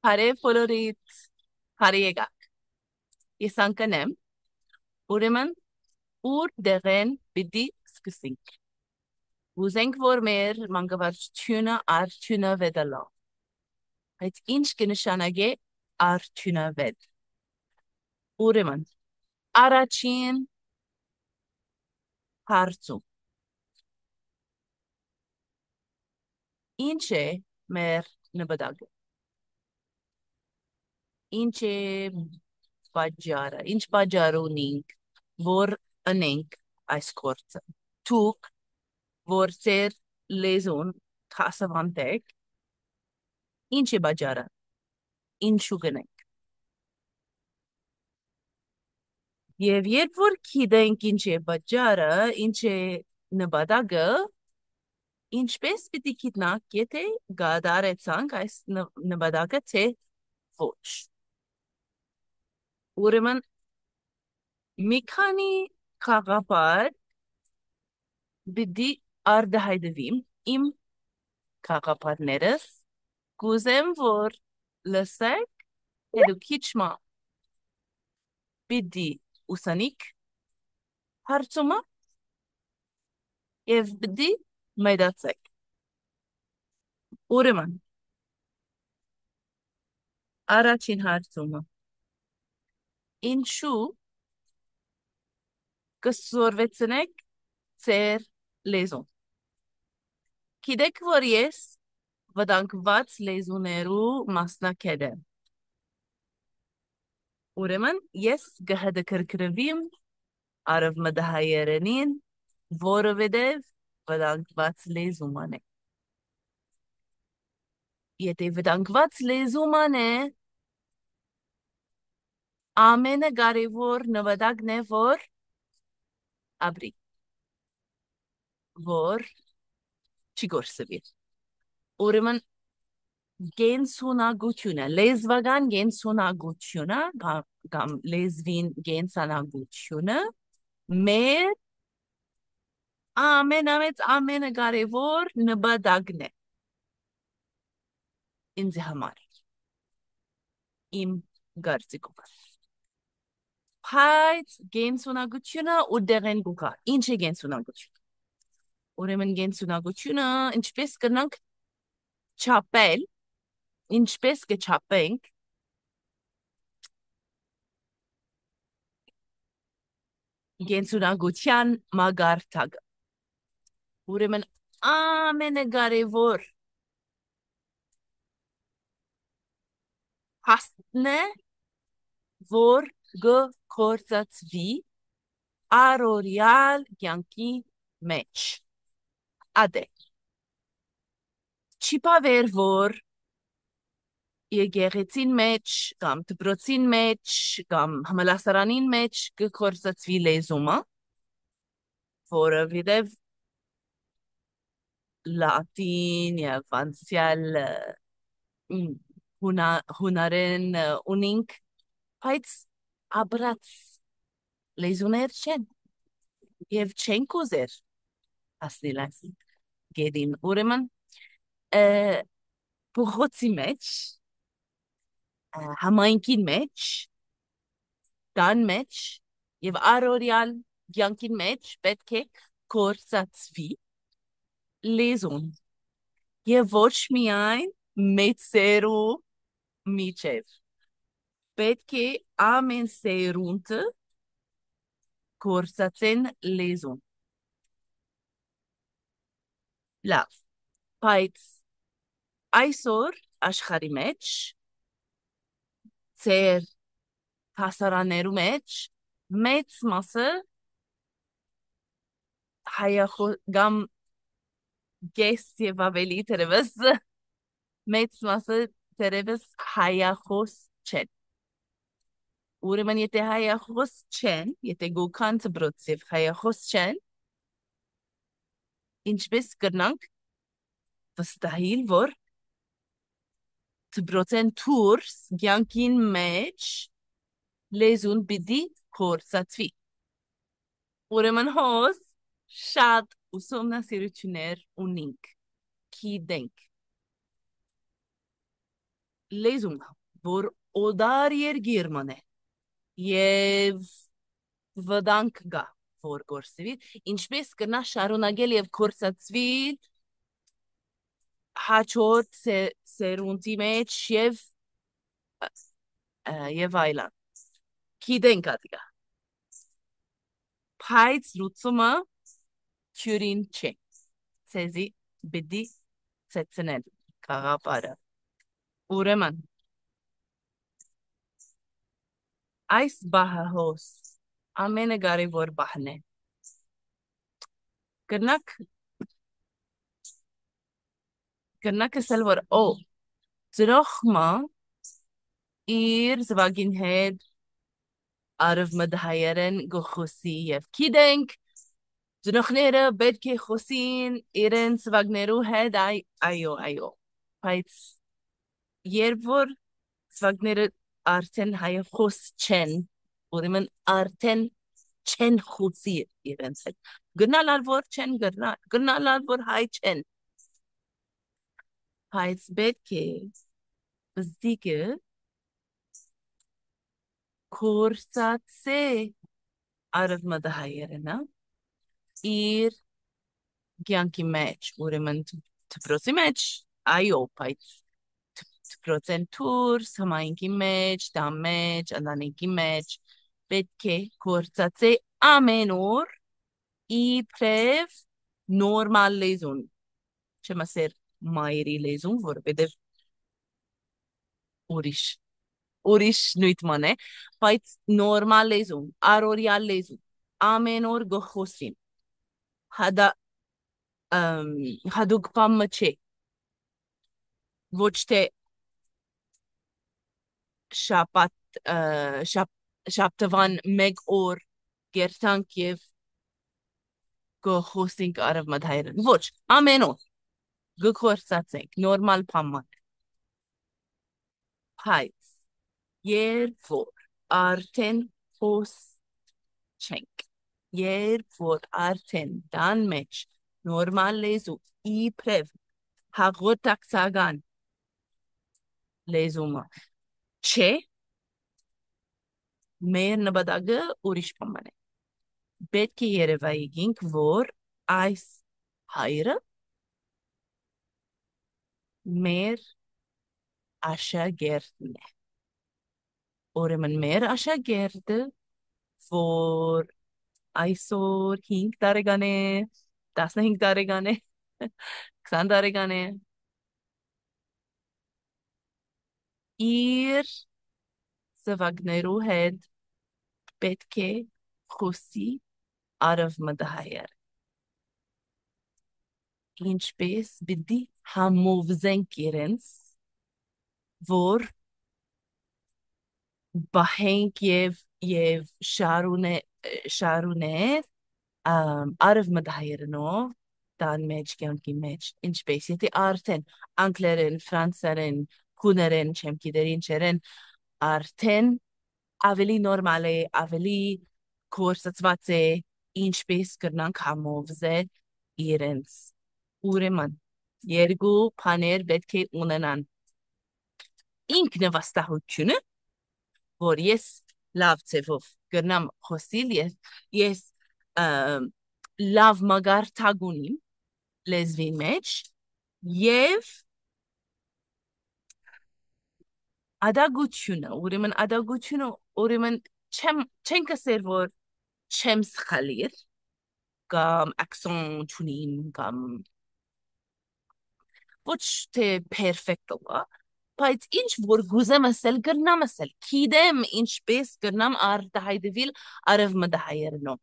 Բարև բոլորիդ, բարի եկաք։ Ես անկնեմ, ուրեմն ուր դեղեն պիտի սկսենք։ Ուզենք, որ մեր մանկավարժությունը արդյունավետ լա։ Բայց ինչ կնշանակե արդյունավետ։ Ուրեմն առաջին հարցում Ինչ է մեր նպատակը։ Ինչ է պատճառը, ինչ պատճառ ունենք, որ անենք այս գործը։ Դուք, որ ձեր լեզուն հասավանտեք, ինչ է պատճառը։ Ինչու գնենք։ Եվ երբ որ գիտենք ինչ է պատճառը, ինչ է նպատակը, ինչպես պիտի գիտնանք, եթե գադարեցանք այս նպատակը, թե ոչ։ Ուրեմն մի քանի խաղապար պիտի արդահայտվիմ իմ խաղապարներս կուզեմ որ լսեք հետո քիչ մա պիտի ուսանիք հարցումը եւ պիտի մեդացեք։ Ուրեմն առաջին հարցումը ինչու կսորվեցնեք ձեր լեզուն։ Գիտեք, որ ես վտանգված լեզուներու մասնակետ եմ։ Ուրեմն ես կհետաքրքրվիմ արևմտահայերենին, որովհետև վտանգված լեզուման է։ Եթե վտանգված լեզուման է, ամենակարևոր նվատակն է, որ ապրի, որ չգործվի։ Ուրեմն գենսունակությունը, լեզվական գենսունակությունը կամ լեզվին գենսանակությունը մեր ամենամեծ ամենակարևոր նպատակն է ինձ համար իմ գարցիկովս Բայց գենսունակությունը ու դեղեն գուկա ինչ է գենսունակություն Ուրեմն գենսունակությունը ինչպես կնանք չապել ինչպես կչապենք գենսունակության մագարտակը Ուրեմն ամենակարևոր հաստնը որ գործածվի առօրյալ կյանքի մեջ ադե չի բավեր որ եկեղեցին մեջ կամ դպրոցին մեջ կամ համալասարանին մեջ կգործածվի լեզումը որովհետև լատին եւ հունա, հունարեն ունենք, բայց ապրած լեզուներ չեն եւ չենք ուզեր ասնել այս գերին ուրեմն փոխոցի մեջ համայնքին մեջ դան մեջ եւ առօրյալ կյանքին մեջ պետք է կորցածվի լեզուն եւ ոչ միայն մեծերու միջև պետք է ամեն սերունդը գործածեն լեզուն լավ բայց այսօր աշխարհի մեջ ծեր հասարաներու մեջ մեծ մասը հայախո գամ գես եւ ավելի դերևս մեծ մասը դերևս հայախոս չեն։ Ուրեմն եթե հայախոս չեն, եթե գոքան ծբրոցիվ հայախոս չեն, ինչպես կրնանք վստահիլ, որ ծբրոցեն թուրս գյանքին մեջ լեզուն պիտի կորցածվի։ Ուրեմն հոս շատ ուսումնասիրություններ ունենք, գիտենք լեզուն, որ օդար երգիրման է եւ վտանգ գա որ գործվի, ինչպես կնա շարունակել եւ կորցածվի հաջորդ սերունդի մեջ եւ եւ այլն։ Գիտենք ադիգա։ Փայց լուծումը քյուրին չէ։ Ցեզի բդի ցեցնել կաղապարը։ Ուրեմն այս բահահոս ամենակարևոր բահն է։ Կրնակ կրնակ ասել որ օ ծրոխմա իր զվագին հետ արև մդհայերեն գոխոսի եւ գիտենք ծնողները պետք է խոսին իրենց զվագներու հետ այ այո այո բայց երբ որ զվագները արդեն հայախոս չեն ուրեմն արդեն չեն խուցի իրենց հետ գնալալ որ չեն գնալ գնալալ որ հայ չեն բայց պետք է բզդիկը կորսացե արևմտահայերենա իր կյանքի մեջ ուրեմն դպրոցի մեջ այո բայց դպրոցեն դուրս համայնքի մեջ դա մեջ ընտանիքի մեջ պետք է կորսացե ամեն օր իբրև նորմալ լեզուն չմասեր մայրի լեզուն որովհետև ուրիշ ուրիշ նույնտման է, բայց նորմալ լեզուն, առօրյա լեզուն, ամեն օր գխոսին։ Հադա հադուկ բամը չէ։ Ոչ թե շապատ շապտվան մեկ օր գերտանք եւ գխոսինք արևմտայրն։ Ոչ, ամեն օր գխորցածենք նորմալ բամը։ Հայց երբ որ արդեն հոս չենք, երբ որ արդեն դան մեջ նորմալ լեզու իբրև հաղորդակցական լեզումը չէ, մեր նպատակը ուրիշ բան է։ Պետք է երևայինք, որ այս հայրը մեր աշակերտն է ուրեմն մեր աշակերտը, որ այսօր 5 տարեկան է, 15 տարեկան է, 20 տարեկան է, իր զվագներու հետ պետք է խոսի արևմտահայեր ինչպես պիտի համովզենք իրենց որ բահենք եւ եւ շարունե շարուներ արևմտահայերենով տան մեջ կյանքի մեջ ինչպես եթե արդեն անգլերեն ֆրանսերեն կուներեն չեմ գիտեր ինչերեն արդեն ավելի նորմալ է ավելի կորսացված է ինչպես կրնանք համովզել իրենց ուրեմն երկու բաներ պետք է ունենան ինքնավստահությունը որ ես լավ ձևով կգնամ խոսիլ ես ես լավ մագարտակ ունիմ լեզվի մեջ եւ ադագությունը ուրեմն ադագությունը ուրեմն չեմ չեն կսեր որ չեմ սխալիր կամ accent չունին կամ ոչ թե perfect լա բայց ինչ որ գուզեմ ասել գրնամ ասել գիտեմ ինչպես գրնամ արտահայտվել արևմտահայերնո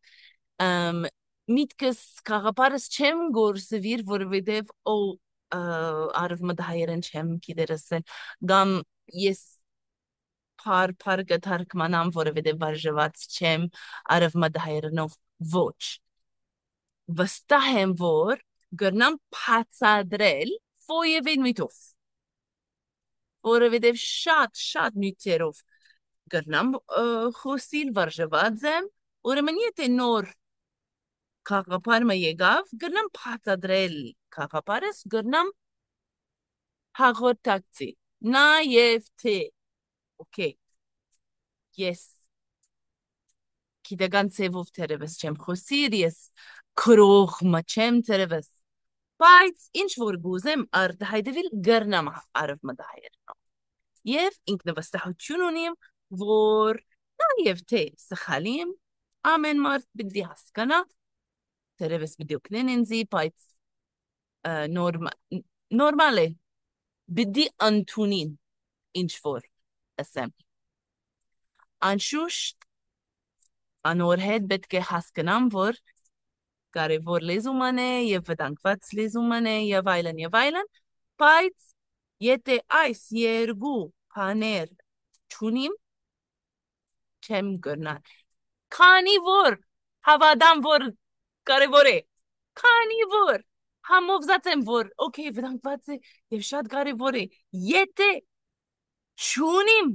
ըմ միտքս քաղաքարս չեմ գործվիր որովհետև օ արևմտահայերեն չեմ գիտեր ասել կամ ես փար փար գտարքմանամ որովհետև վարժված չեմ արևմտահայերնով ոչ վստահ եմ որ գրնամ փածադրել ֆոյևին միտով որովհետև շատ շատ նյութերով կրնամ խոսիլ վարժված եմ ուրեմն եթե նոր քաղաքապարը եկավ կրնամ փածադրել քաղաքապարս կրնամ հաղորդակցի Նաև թե։ Okay։ Ես գիտական ծևով թերևս չեմ խոսիր, ես քրողը չեմ թերևս։ Բայց ինչ որ գուզեմ արդհայտվել գրնամ արև մտահայր։ Եվ ինքնավստահություն ունիմ, որ նաև թե սխալիմ ամեն մարդ պիտի հասկանա, թերևս պիտի օգնեն ինձի, բայց նորմալ նորմալ է պիտի ընդունին ինչ որ ասեմ անշուշտ անոր հետ պետք է հասկանամ որ կարևոր լեզուման է եւ վտանգված լեզուման է եւ այլն եւ այլն բայց եթե այս երկու բաներ ճունիմ չեմ գնալ քանի որ հավատամ որ կարևոր է քանի որ համոզված եմ որ օքեյ վտանգված է եւ շատ կարևոր է եթե ճունիմ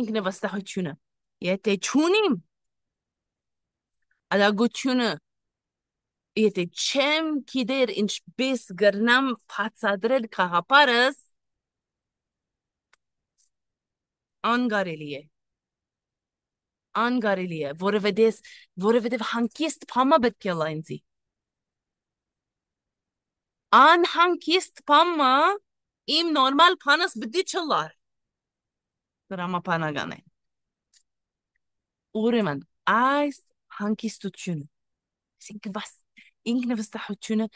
ինքնավստահությունը եթե ճունիմ ալագությունը եթե չեմ գիտեր ինչպես գրնամ բացատրել խաղապարս անգարելի է անգարելի է որովհետև որովհետև հանկիստ փամը պետք է լայնցի անհանկիստ փամը իմ նորմալ փանս բդի չլար դրամապանական է ուրեմն այս հանկիստությունը այսինքն վաս ինքնավստահությունը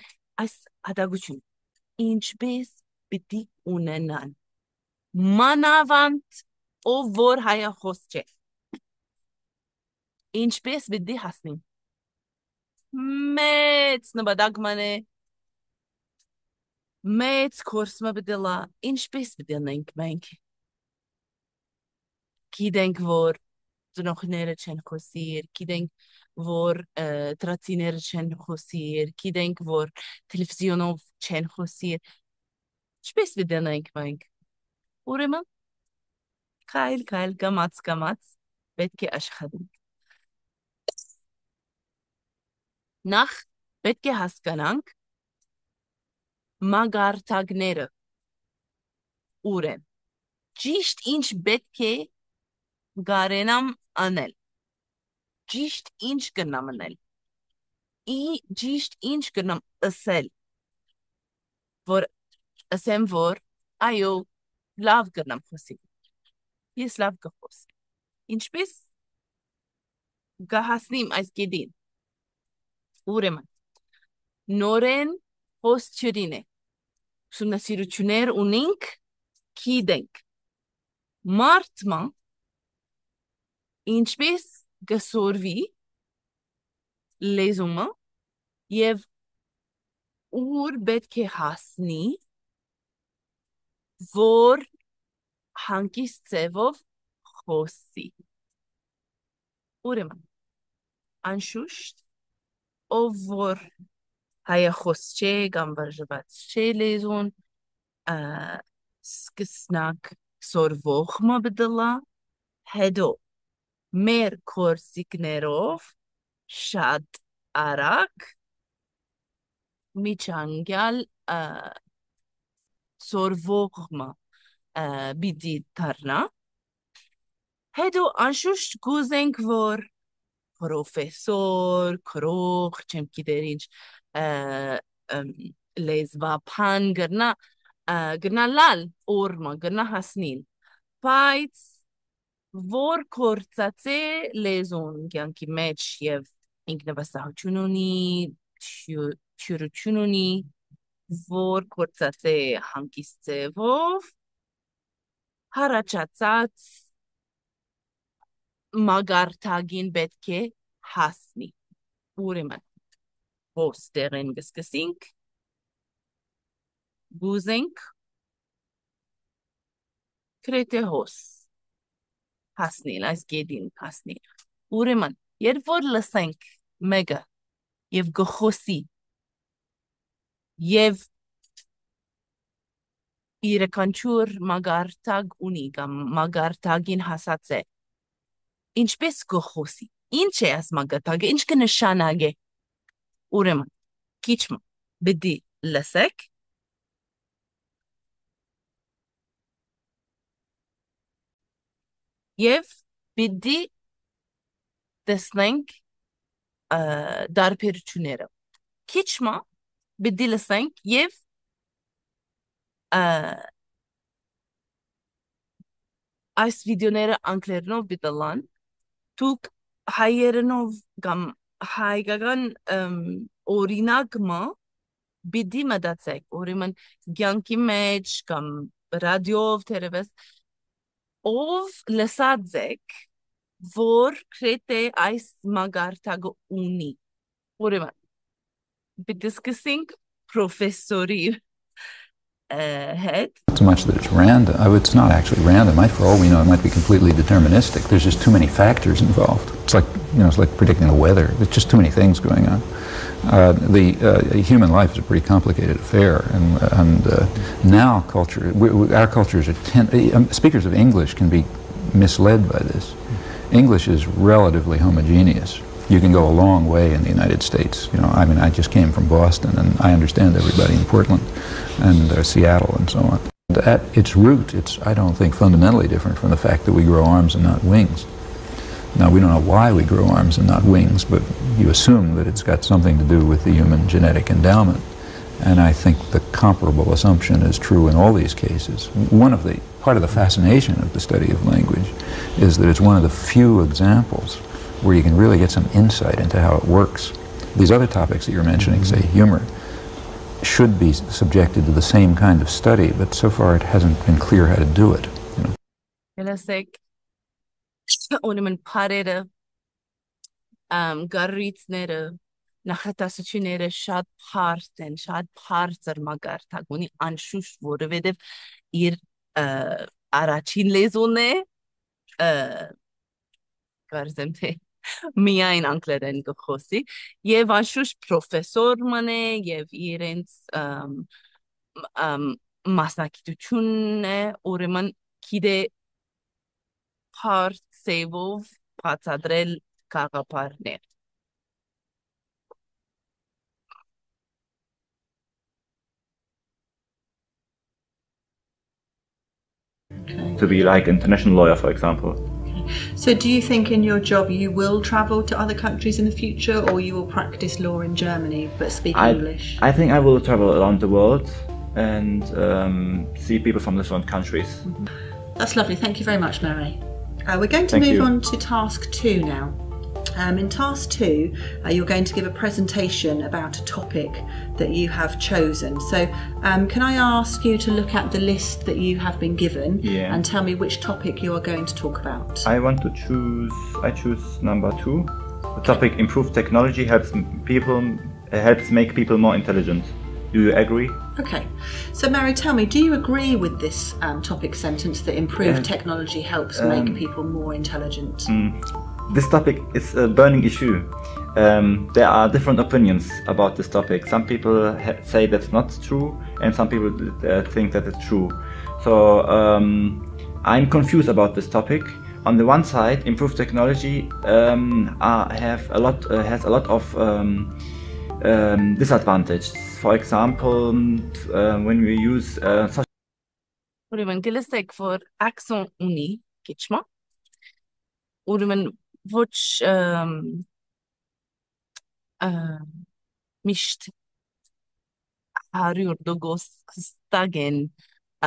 այս հադագություն ինչպես պիտի ունենան մանավանդ ով որ հայախոս չէ ինչպես պիտի հասնի մեծ նպատակման է մեծ կորսմը պիտի լա ինչպես պիտի անենք մենք գիտենք որ ծնողները չեն խոսիր գիտենք որ տրացիները չեն խոսիր, գիտենք որ տելևիզիոնով չեն խոսիր։ Ինչպես վիդենայինք մենք։ Ուրեմն քայլ քայլ գամած գամած պետք է աշխատենք։ Նախ պետք է հասկանանք մագարտակները. Ուր են։ Ճիշտ ինչ պետք է գարենամ անել ճիշտ ինչ կնամ անել։ Ի ճիշտ ինչ կնամ ասել։ Որ ասեմ որ այո լավ կնամ խոսի։ Ես լավ կխոսի։ Ինչպես գահասնիմ այս գեդին։ Ուրեմն նորեն հոսչերին է։ Ուսումնասիրություններ ունենք, գիտենք։ Մարտմա ինչպես գսորվի լեզումը եւ ուր պետք է հասնի որ հանկիստ ձևով խոսի ուրեմն անշուշտ ով որ հայախոս չէ կամ վարժված չէ լեզուն սկսնակ սորվող մը բդլա հետո մեր կորսիկներով շատ արագ միջանկյալ սորվողը բիդի դառնա հետո անշուշտ գուզենք որ պրոֆեսոր, քրող, չեմ գիտեր ինչ լեզվապան գրնա գրնալալ օրմա գրնա հասնին բայց որ կորցած է լեզուն կյանքի մեջ եւ ինքնավստահություն ունի, թյուրություն ունի, որ կորցած է հանկիստ ձևով հարաճած մագարտագին պետք է հասնի։ Ուրեմն ոստերեն գսկսինք գուզենք կրետեհոս հասնել, այս գեդին հասնել։ Ուրեմն, երբ որ լսենք մեկը եւ գխոսի եւ իրականչուր մագարտակ ունի կամ մագարտակին հասած է ինչպես գխոսի ինչ է աս մագարտակը ինչ կնշանակե ուրեմն քիչ բդի լսեք եւ պիտի տեսնենք դարբերությունները քիչմա պիտի լսենք եւ այս վիդեոները անգլերենով պիտի դուք հայերենով կամ հայկական օրինակը պիտի մտածեք ուրեմն ցանկի մեջ կամ ռադիոով թերևս ով լսած եք որ քրեթե այս մագարտակը ունի ուրեմն պիտի սկսենք պրոֆեսորի head. So much that it's random. Oh, it's not actually random. I, for all we know, it might be completely deterministic. There's just too many factors involved. It's like you know, it's like predicting the weather. There's just too many things going on. Uh, the uh, human life is a pretty complicated affair, and, and uh, now culture, we, we, our cultures ten, um, speakers of English can be misled by this. English is relatively homogeneous you can go a long way in the United States. You know, I mean, I just came from Boston, and I understand everybody in Portland and uh, Seattle and so on. At its root, it's, I don't think, fundamentally different from the fact that we grow arms and not wings. Now, we don't know why we grow arms and not wings, but you assume that it's got something to do with the human genetic endowment. And I think the comparable assumption is true in all these cases. One of the, part of the fascination of the study of language is that it's one of the few examples where you can really get some insight into how it works. These other topics that you're mentioning, say humor, should be subjected to the same kind of study, but so far it hasn't been clear how to do it. You know? Լսեք ուրեմն բարերը ամ գարիցները նախատասությունները շատ բարձ են, շատ բարձր մագարտակ ունի անշուշտ, որովհետև իր առաջին լեզուն է կարծեմ թե միայն անգլերեն գխոսի եւ անշուշտ պրոֆեսոր մնե եւ իրենց մասնակցությունն է ուրեմն գիտե part save-ով բացադրել գաղափարներ to be like international lawyer for example So, do you think in your job you will travel to other countries in the future, or you will practice law in Germany but speak I, English? I think I will travel around the world and um, see people from different countries. Mm-hmm. That's lovely. Thank you very much, Mary. Uh, we're going to Thank move you. on to task two now. Um, in task two, uh, you're going to give a presentation about a topic that you have chosen. So, um, can I ask you to look at the list that you have been given Yeah. and tell me which topic you are going to talk about? I want to choose. I choose number two. The topic: improved technology helps people uh, helps make people more intelligent. Do you agree? Okay, so Mary, tell me, do you agree with this um, topic sentence that improved Yeah. technology helps Um, make people more intelligent? this topic is a burning issue. Um, there are different opinions about this topic. Some people say that's not true, and some people uh, think that it's true. So um, I'm confused about this topic. On the one side, improved technology um, are, have a lot uh, has a lot of um, um, disadvantages. For example, um, uh, when we use uh, Urimen, for Axon Uni, Kitschma. Ոչ միշտ հարյուր դոգոս հստակեն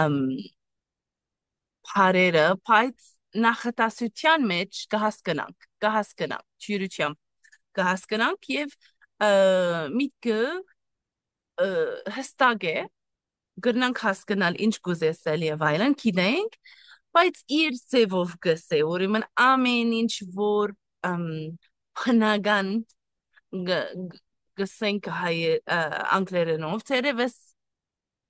ըմ բարերը բայց նախատասության մեջ կհասկանանք կհասկանանք ճյուրությամբ կհասկանանք եւ միտքը հստակ է գրնանք հասկանալ ինչ կուզեսել եւ այլն գիտենք բայց իր ձևով գսե ուրեմն ամեն ինչ որ գ- գսենք հայ անգլերենով թերևս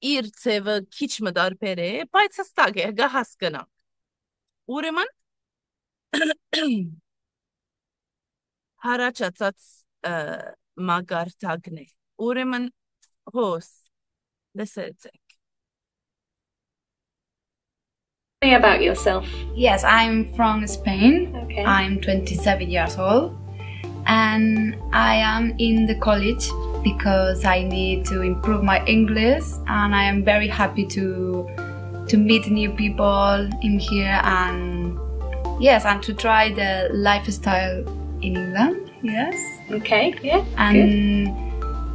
իր ձևը քիչ մդարբեր է բայց հստակ է գա հասկանանք ուրեմն հարաճած մագարտակն է ուրեմն հոս լսեցեք me about yourself. Yes, I'm from Spain. Okay. I'm 27 years old and I am in the college because I need to improve my English and I am very happy to to meet new people in here and yes, and to try the lifestyle in England. Yes, Okay, yeah. and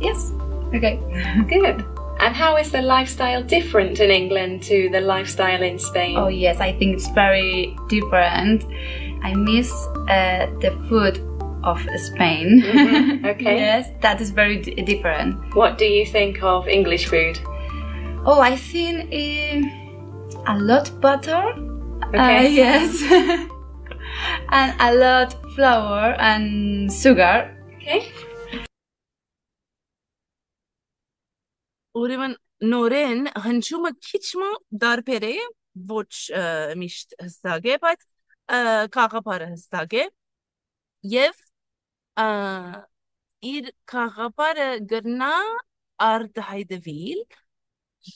yes, okay. Good. And how is the lifestyle different in England to the lifestyle in Spain? Oh yes, I think it's very different. I miss uh, the food of Spain. Mhm, okay. yes, that is very d- different. What do you think of English food? Oh, I think um, a lot butter. Okay. Uh, yes, and a lot flour and sugar. Okay. Ուրեմն նորեն հնչումը քիչմը դարբեր է, ոչ միշտ հստակ է, բայց ը, կաղապարը հստակ է եւ իր կաղապարը գրնա արդհայդվիլ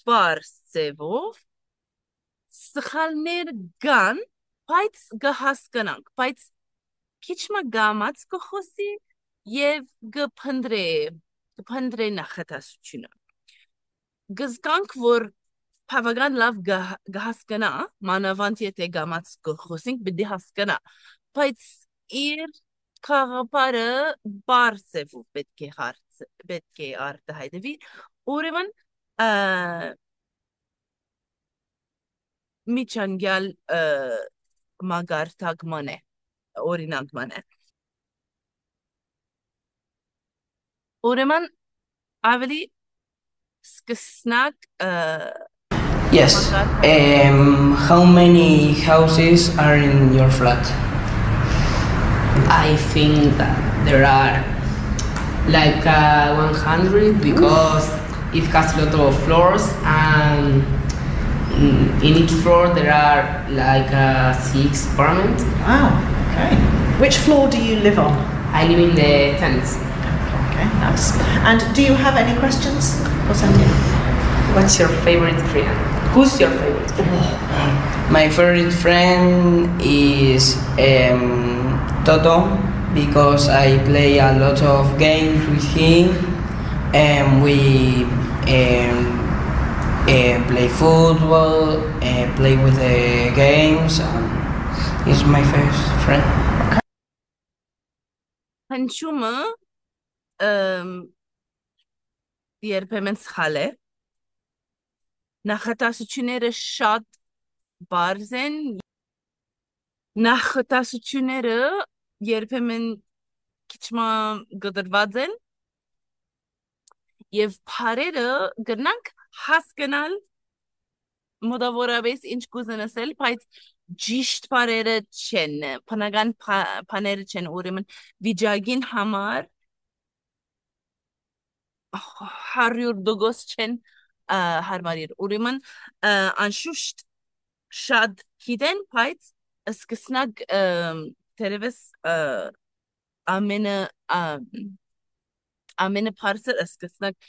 բարձ ձևով սխալներ կան, բայց կհասկանանք, բայց քիչմը գամած կխոսի եւ կփնդրե կփնդրե նախատասությունը գզկանք որ բավական լավ գահ- կհասկանա մանավանդ եթե գամած կխոսենք պիտի հասկանա բայց իր խաղապարը բարձև ու պետք է հարց պետք է արտահայտվի ուրեմն ը, միջանկյալ ը, մագարտակման է օրինակման է ուրեմն ավելի snack. Uh, yes. Um, how many houses are in your flat? I think that there are like uh, 100 because it has a lot of floors and mm, in each floor there are like uh, six apartments. Wow, okay. Which floor do you live on? I live in the 10th. Okay, nice. And do you have any questions? What's your favorite friend? Who's your favorite friend? My favorite friend is um, Toto because I play a lot of games with him and we um, uh, play football, uh, play with the games. He's my first friend. Consumer um, երբեմն սխալ է նախատասությունները շատ բարձ են նախատասությունները երբեմն քիչ գդրված են եւ բարերը գնանք հասկանալ մոտավորապես ինչ կուզեն ասել, բայց ճիշտ բարերը չեն, բնական բաները չեն, ուրեմն վիճակին համար 100 դոգոս չեն հարմարիր։ Ուրեմն անշուշտ շատ գիտեն, բայց սկսնակ ը, ամենը ամենը բարձր սկսնակ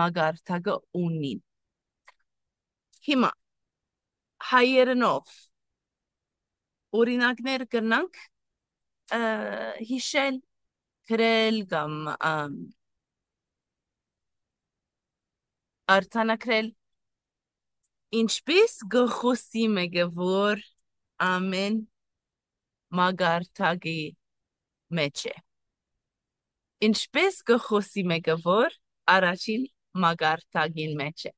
մագարտակը ունի։ Հիմա հայերենով օրինակներ կրնանք հիշել գրել կամ արձանագրել ինչպես գխոսի մեկը որ ամեն մագարտակի մեջ է ինչպես գխոսի մեկը որ առաջին մագարտակին մեջ է